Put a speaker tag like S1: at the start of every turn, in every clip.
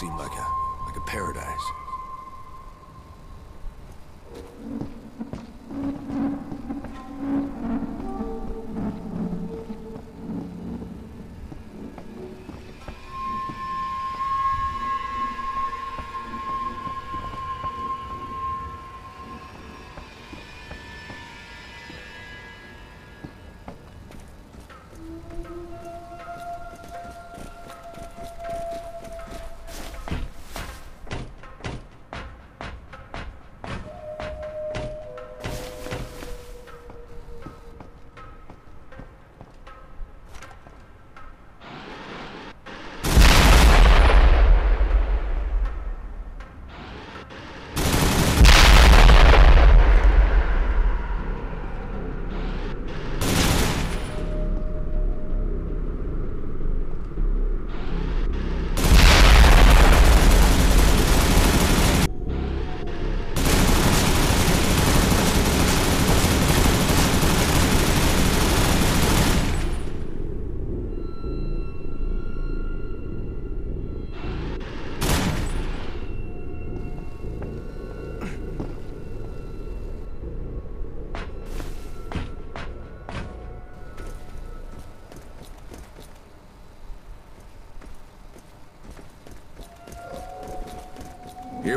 S1: seemed like a like a paradise.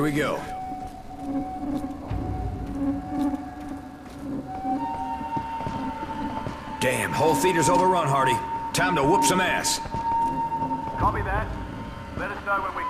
S1: We go. Damn, whole theater's overrun, Hardy. Time to whoop some ass.
S2: Copy that. Let us know when we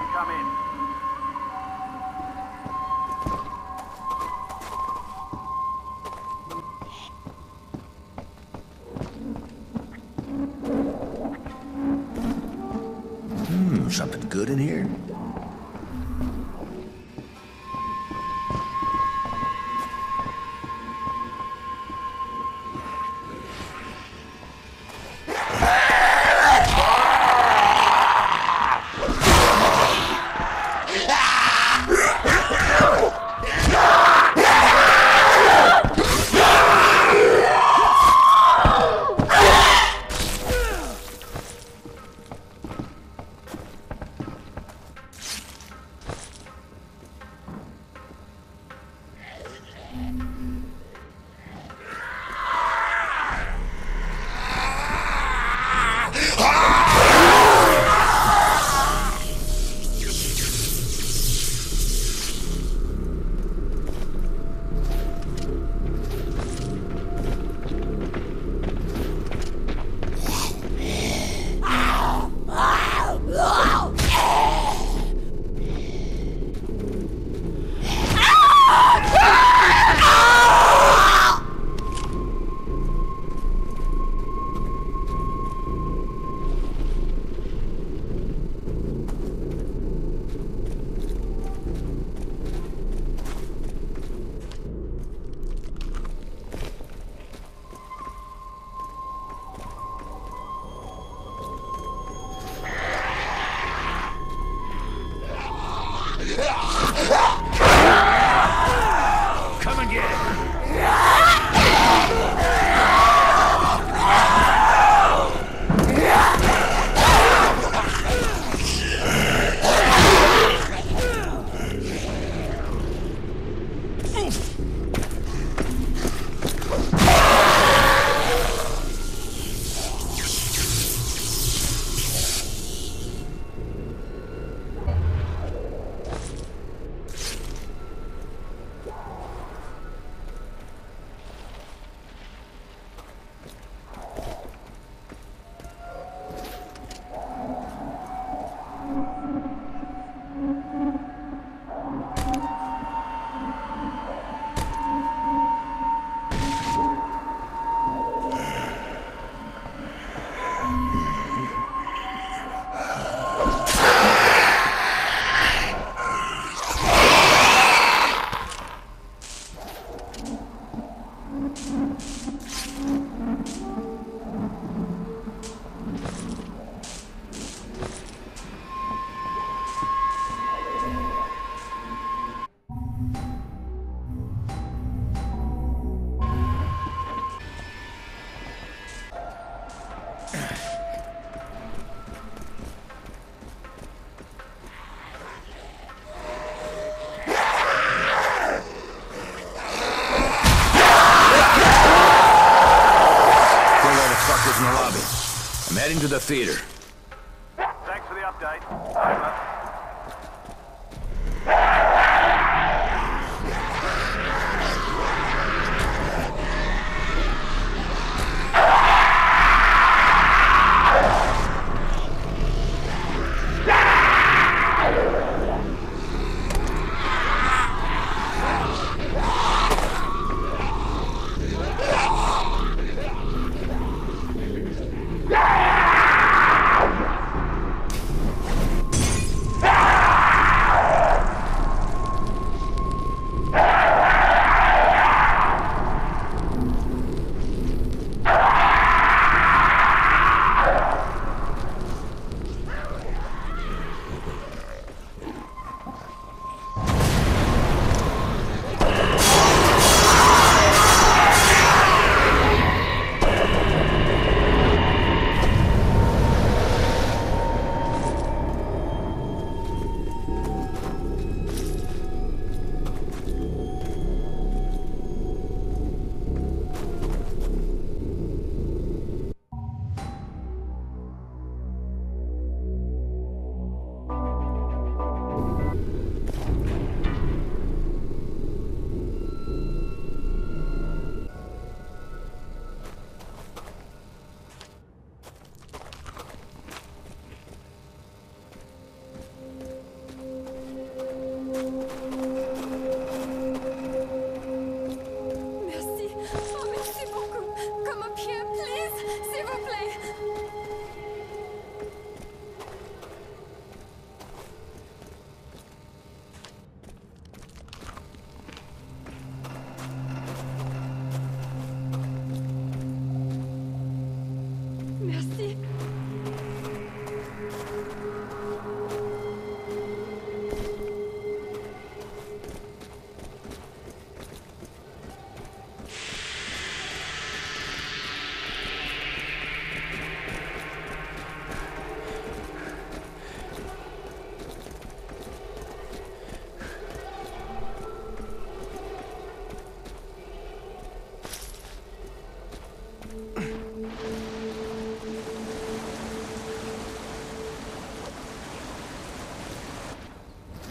S1: theater.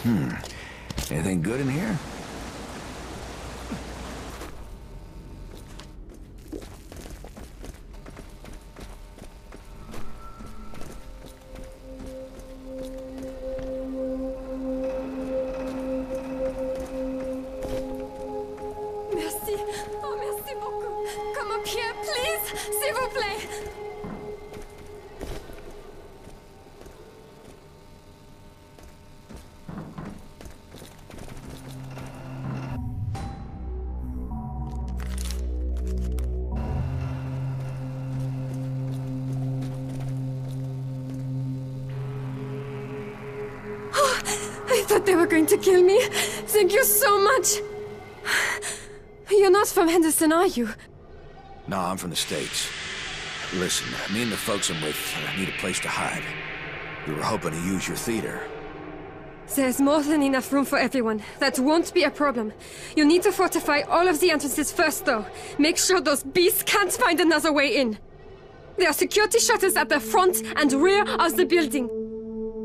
S2: Hmm.
S1: Anything good in here?
S3: Thought they were going to kill me. Thank you so much. You're not from Henderson, are you?
S1: No, I'm from the States. Listen, me and the folks I'm with need a place to hide. We were hoping to use your theater.
S3: There's more than enough room for everyone. That won't be a problem. You need to fortify all of the entrances first, though. Make sure those beasts can't find another way in. There are security shutters at the front and rear of the building.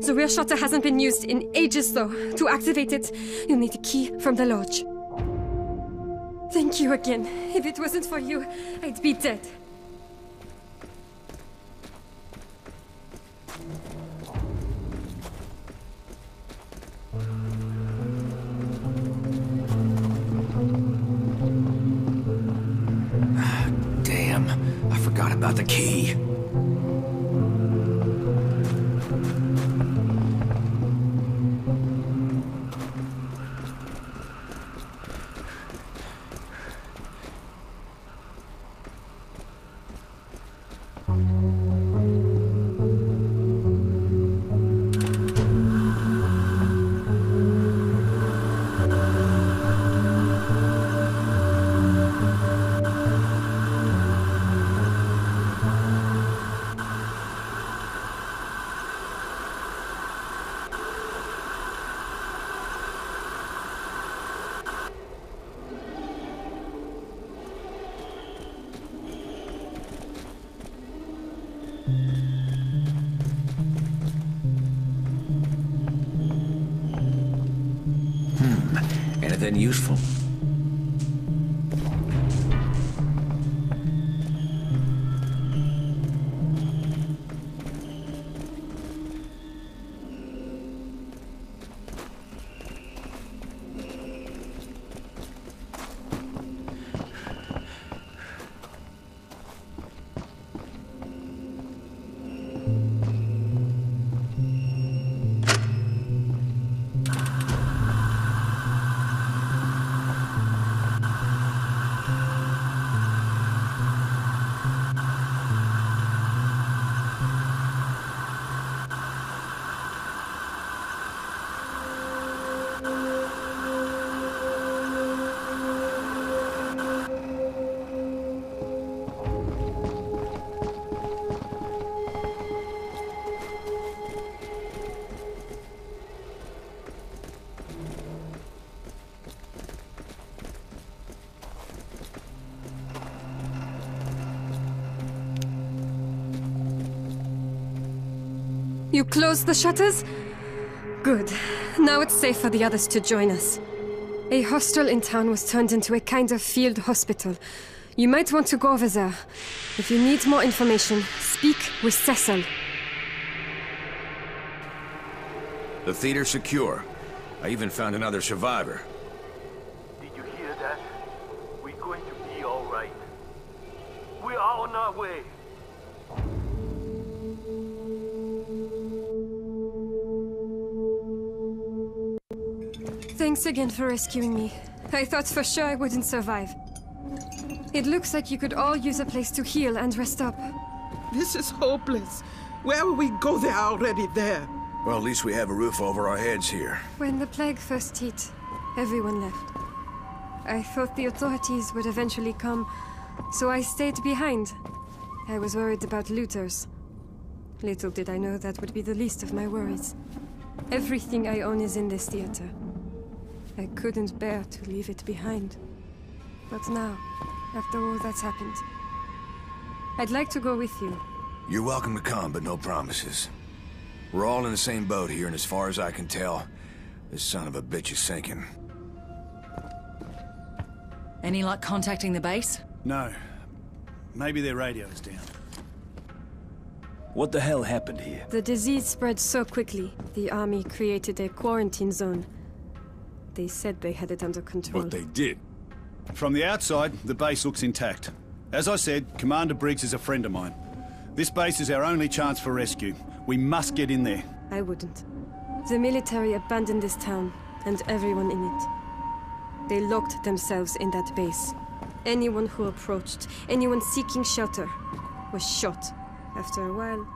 S3: The rear shutter hasn't been used in ages, though. To activate it, you'll need a key from the lodge. Thank you again. If it wasn't for you, I'd be dead.
S1: Damn, I forgot about the key. Anything useful?
S3: You closed the shutters? Good. Now it's safe for the others to join us. A hostel in town was turned into a kind of field hospital. You might want to go over there. If you need more information, speak with Cecil.
S1: The theater's secure. I even found another survivor.
S4: Did you hear that? We're going to be all right. We are on our way.
S3: Thanks again for rescuing me. I thought for sure I wouldn't survive. It looks like you could all use a place to heal and rest up.
S5: This is hopeless. Where will we go? They're already there.
S1: Well, at least we have a roof over our heads here.
S3: When the plague first hit, everyone left. I thought the authorities would eventually come, so I stayed behind. I was worried about looters. Little did I know that would be the least of my worries. Everything I own is in this theater. I couldn't bear to leave it behind. But now, after all that's happened, I'd like to go with you.
S1: You're welcome to come, but no promises. We're all in the same boat here, and as far as I can tell, This son of a bitch is sinking.
S6: Any luck contacting the base?
S2: No. Maybe their radio's down.
S7: What the hell happened here?
S3: The disease spread so quickly, the army created a quarantine zone. They said they had it under control.
S8: But they did.
S2: From the outside, the base looks intact. As I said, Commander Briggs is a friend of mine. This base is our only chance for rescue. We must get in there.
S3: I wouldn't. The military abandoned this town, and everyone in it. They locked themselves in that base. Anyone who approached, anyone seeking shelter, was shot. After a while,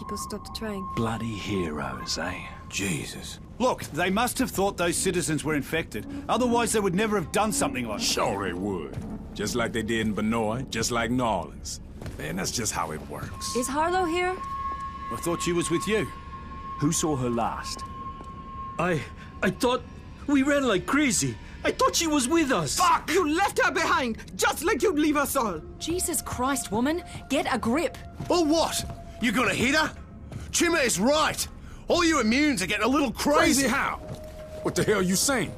S3: people stopped trying.
S7: Bloody heroes, eh?
S1: Jesus.
S2: Look, they must have thought those citizens were infected. Otherwise, they would never have done something like that.
S8: Sure they would. Just like they did in Banoi, just like New Orleans. Man, that's just how it works.
S6: Is Harlow here?
S2: I thought she was with you.
S7: Who saw her last?
S9: I... I thought... We ran like crazy. I thought she was with us.
S5: Fuck! You left her behind, just like you'd leave us all.
S6: Jesus Christ, woman! Get a grip!
S10: Or what? You gonna hit her? Chima is right. All you immunes are getting a little crazy.
S8: Crazy how? What the hell are you saying?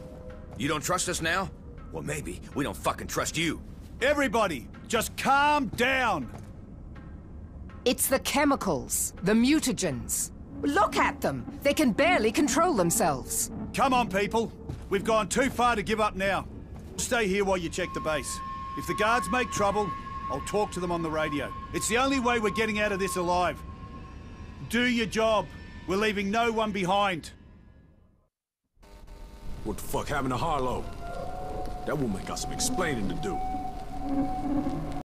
S1: You don't trust us now? Well, maybe. We don't fucking trust you.
S2: Everybody, just calm down.
S11: It's the chemicals, the mutagens. Look at them. They can barely control themselves.
S2: Come on, people. We've gone too far to give up now. Stay here while you check the base. If the guards make trouble, I'll talk to them on the radio. It's the only way we're getting out of this alive. Do your job. We're leaving no one behind.
S8: What the fuck happened to Harlow? That woman got some explaining to do.